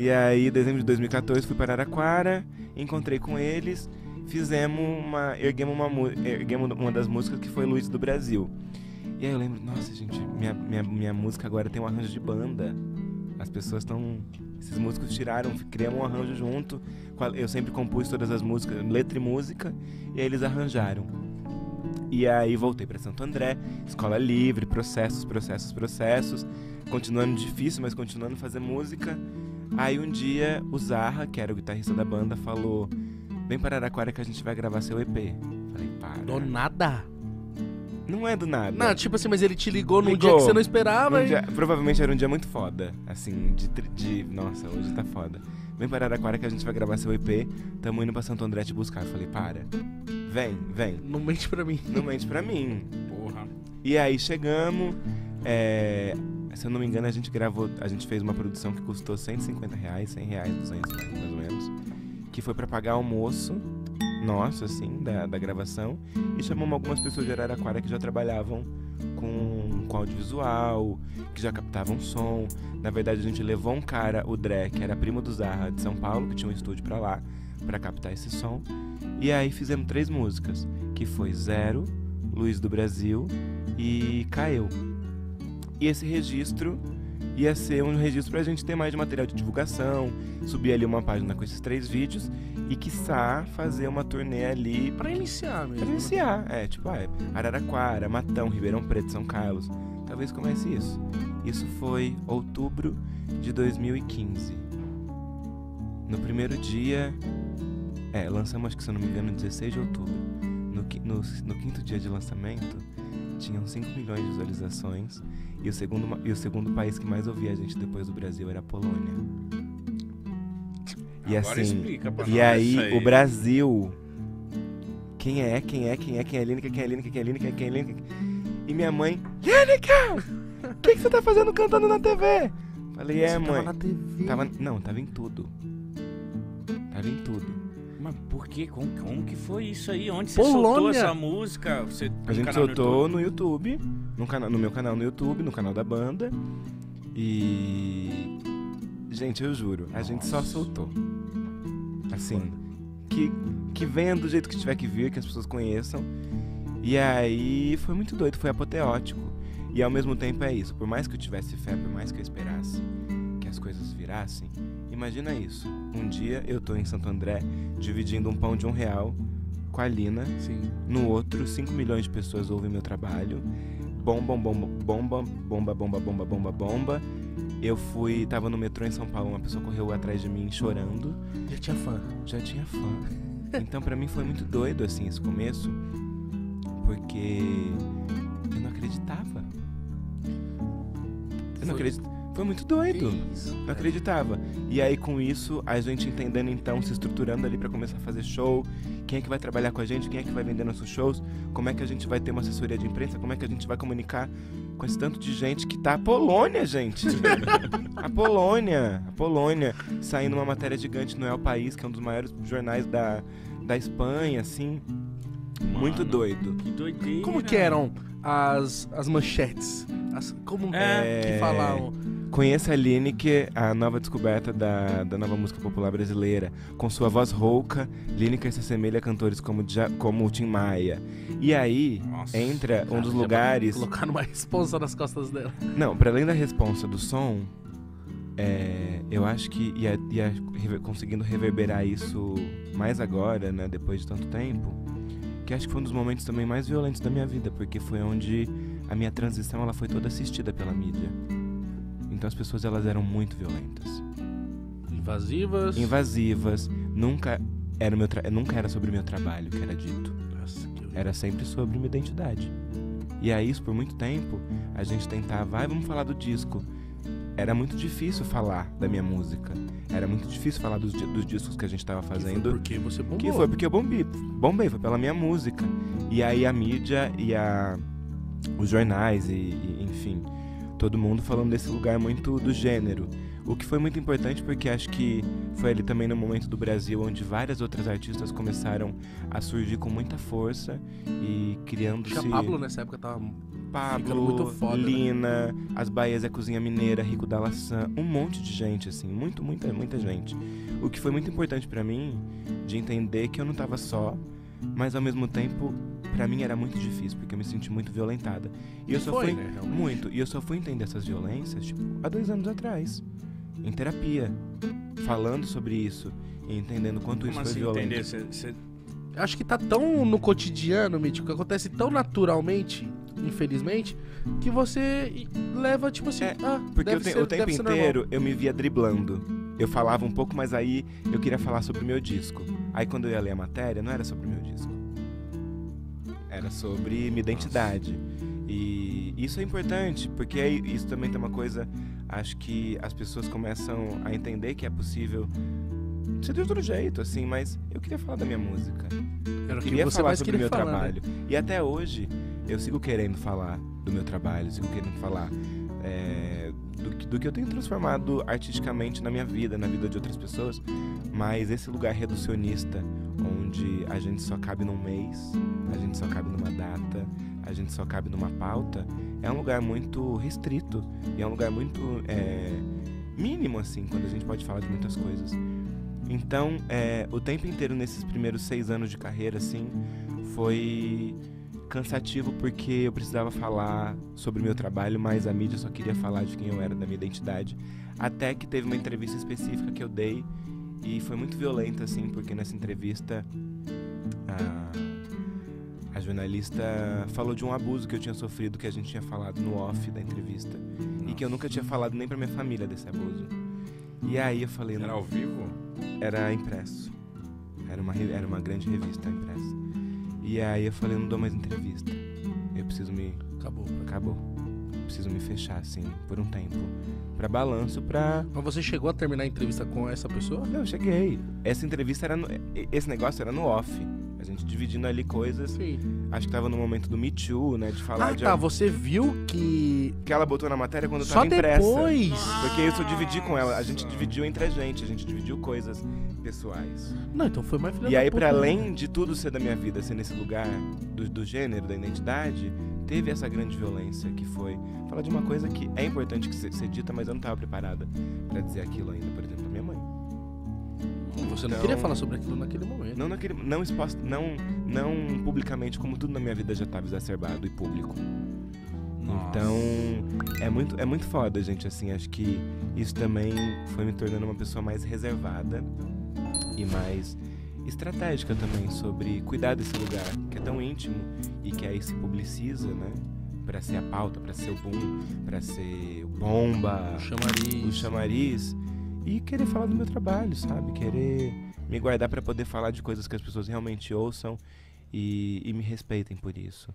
E aí, em dezembro de 2014, fui para Araraquara, encontrei com eles, fizemos uma. erguemos uma, erguemos uma das músicas que foi Luiz do Brasil. E aí eu lembro, nossa, gente, minha, minha, minha música agora tem um arranjo de banda. As pessoas estão. Esses músicos tiraram, criamos um arranjo junto. Eu sempre compus todas as músicas, letra e música, e aí eles arranjaram. E aí voltei para Santo André, escola livre, processos, processos, processos. Continuando difícil, mas continuando a fazer música. Aí um dia o Zarra, que era o guitarrista da banda, falou: Vem para Araraquara que a gente vai gravar seu EP. Falei, para. Do nada. Não é do nada. Não, tipo assim, mas ele te ligou num Ligou. dia que você não esperava. Num e- dia- provavelmente era um dia muito foda. Assim, de, de. Nossa, hoje tá foda. Vem para Araraquara que a gente vai gravar seu EP. Tamo indo pra Santo André te buscar. Falei, para. Vem, vem. Não mente pra mim. Não mente pra mim. Porra. E aí chegamos. é, se eu não me engano, a gente gravou. A gente fez uma produção que custou 150 reais, 100 reais, 200 reais, mais ou menos. Que foi pra pagar almoço nosso, assim, da, da gravação. E chamamos algumas pessoas de Araraquara que já trabalhavam com, com audiovisual, que já captavam som. Na verdade, a gente levou um cara, o Dré, que era primo do Zarra de São Paulo, que tinha um estúdio pra lá, pra captar esse som. E aí fizemos três músicas, que foi Zero, Luiz do Brasil e Caeu. E esse registro ia ser um registro pra gente ter mais de material de divulgação, subir ali uma página com esses três vídeos e, quiçá, fazer uma turnê ali Pra iniciar mesmo. Pra né? iniciar, é, tipo, ah, Araraquara, Matão, Ribeirão Preto, São Carlos. Talvez comece isso. Isso foi outubro de 2015. No primeiro dia, é, lançamos, acho que se eu não me engano, 16 de outubro. No, no, no quinto dia de lançamento, tinham 5 milhões de visualizações. E o, segundo, e o segundo país que mais ouvia a gente depois do Brasil era a Polônia. E Agora assim, explica pra e aí, aí. o Brasil. Quem é, quem é, quem é, quem é Línica, quem é Línica, quem é Línica, quem é Línica. E minha mãe, Línica! O que, que você tá fazendo cantando na TV? Falei, é, Você mãe. Tava na TV. Tava, não, tava em tudo. Tava em tudo. Mas por que? Como, como que foi isso aí? Onde você soltou Polônia. essa música? Você A gente canal no soltou YouTube? no YouTube, no, no meu canal no YouTube, no canal da banda. E. Gente, eu juro, a gente só soltou. Assim, que, que venha do jeito que tiver que vir, que as pessoas conheçam. E aí foi muito doido, foi apoteótico. E ao mesmo tempo é isso, por mais que eu tivesse fé, por mais que eu esperasse que as coisas virassem, imagina isso. Um dia eu tô em Santo André dividindo um pão de um real com a Lina. Sim. No outro, 5 milhões de pessoas ouvem meu trabalho. Bomba, bomba, bomba, bomba, bomba, bomba, bomba, bomba. Eu fui, tava no metrô em São Paulo, uma pessoa correu atrás de mim chorando. Já tinha fã. Já tinha fã. Então pra mim foi muito doido assim esse começo, porque eu não acreditava. Eu não acredito. Foi muito doido. Isso. Não acreditava. E aí, com isso, a gente entendendo então, se estruturando ali pra começar a fazer show, quem é que vai trabalhar com a gente, quem é que vai vender nossos shows, como é que a gente vai ter uma assessoria de imprensa, como é que a gente vai comunicar com esse tanto de gente que tá. A Polônia, gente! a Polônia! A Polônia! Saindo uma matéria gigante no El País, que é um dos maiores jornais da, da Espanha, assim. Muito Mano, doido. Que doideira. Como que eram as, as manchetes? As- como É. que falavam? Conheça a Lineker, a nova descoberta da, da nova música popular brasileira. Com sua voz rouca, Lineker se assemelha a cantores como, Ja- como o Tim Maia. E aí Nossa, entra um cara, dos já lugares. Colocar uma responsa nas costas dela. Não, para além da responsa do som, é, eu acho que ia, ia conseguindo reverberar isso mais agora, né, depois de tanto tempo, que acho que foi um dos momentos também mais violentos da minha vida, porque foi onde a minha transição ela foi toda assistida pela mídia. Então as pessoas elas eram muito violentas, Invasivas. invasivas, nunca era meu tra- nunca era sobre o meu trabalho que era dito. Nossa, que. Era sempre sobre minha identidade. E aí, isso por muito tempo, a gente tentava, vai, vamos falar do disco. Era muito difícil falar da minha música. Era muito difícil falar dos, dos discos que a gente tava Que foi fazendo. porque você bombou. Que foi porque eu bombei, bombei, foi pela minha música. E aí a mídia e a, os jornais e, e, enfim, todo mundo falando desse lugar muito do gênero. O que foi muito importante porque acho que foi ali também no momento do Brasil onde várias outras artistas começaram a surgir com muita força e criando-se. Tinha Pablo nessa época tava Pablo, foda, né? Lina, As Bahias é Cozinha Mineira, Rico da Laçã, um monte de gente, assim, muito, muita, muita gente. O que foi muito importante pra mim, de entender que eu não tava só, mas ao mesmo tempo, pra mim era muito difícil, porque eu me senti muito violentada. E eu só Foi, fui, né, muito, e eu só fui entender essas violências, tipo, há dois anos atrás, em terapia, falando sobre isso, e entendendo quanto Como isso assim foi violento. entender? Cê- cê- Acho que tá tão no cotidiano, Mítico, que acontece tão naturalmente, infelizmente, que você leva, tipo assim, É, ah, Porque deve o, te- ser, o tempo inteiro eu me via driblando. Eu falava um pouco, mas aí eu queria falar sobre o meu disco. Aí quando eu ia ler a matéria, não era sobre o meu disco. Era sobre minha identidade. E isso é importante, porque isso também tem uma coisa. Acho que as pessoas começam a entender que é possível ser de outro jeito, assim, mas eu queria falar da minha música. Era Eu que queria você falar sobre o meu falar, né? trabalho. E até hoje eu sigo querendo falar do meu trabalho, sigo querendo falar é, do, que- do que eu tenho transformado artisticamente na minha vida, na vida de outras pessoas. Mas esse lugar reducionista, onde a gente só cabe num mês, a gente só cabe numa data, a gente só cabe numa pauta, é um lugar muito restrito e é um lugar muito é, mínimo, assim, quando a gente pode falar de muitas coisas. Então, é, o tempo inteiro nesses primeiros seis anos de carreira, assim, foi cansativo porque eu precisava falar sobre o meu trabalho, mas a mídia só queria falar de quem eu era, da minha identidade. Até que teve uma entrevista específica que eu dei e foi muito violenta, assim, porque nessa entrevista a, a jornalista falou de um abuso que eu tinha sofrido, que a gente tinha falado no off da entrevista. E que eu nunca tinha falado nem pra minha família desse abuso. E aí eu falei, Era não, ao vivo? era impresso. Era uma, era uma grande revista impressa. E aí eu falei, não dou mais entrevista. Eu preciso me. Acabou. Acabou. Preciso me fechar, assim, por um tempo. Pra balanço, pra. Mas você chegou a terminar a entrevista com essa pessoa? Não, eu cheguei. Essa entrevista era. No... Esse negócio era no off. A gente dividindo ali coisas. Sim. Acho que tava no momento do Me Too, né? De falar Ah, de. tá. Você viu que Que ela botou na matéria quando só tava impressa. depois. Porque isso eu dividi com ela. A gente dividiu entre a gente. A gente dividiu coisas pessoais. Não, então foi mais E aí, né? além de tudo ser da minha vida, ser nesse lugar do, do gênero, da identidade, teve essa grande violência que foi falar de uma coisa que é importante que se- ser dita, mas eu não tava preparada pra dizer aquilo ainda, por exemplo, Você não Então- queria falar sobre aquilo naquele momento. Não naquele, não exposto, não, não publicamente, como tudo na minha vida já tava exacerbado e público. Então, é muito, é muito foda, gente, assim, acho que isso também foi me tornando uma pessoa mais reservada e mais estratégica também sobre cuidar desse lugar que é tão íntimo e que aí se publiciza, né? Pra ser a pauta, pra ser o boom, pra ser o bomba, Chamariz. o chamariz e querer falar do meu trabalho, sabe? Querer me guardar pra poder falar de coisas que as pessoas realmente ouçam e, e me respeitem por isso.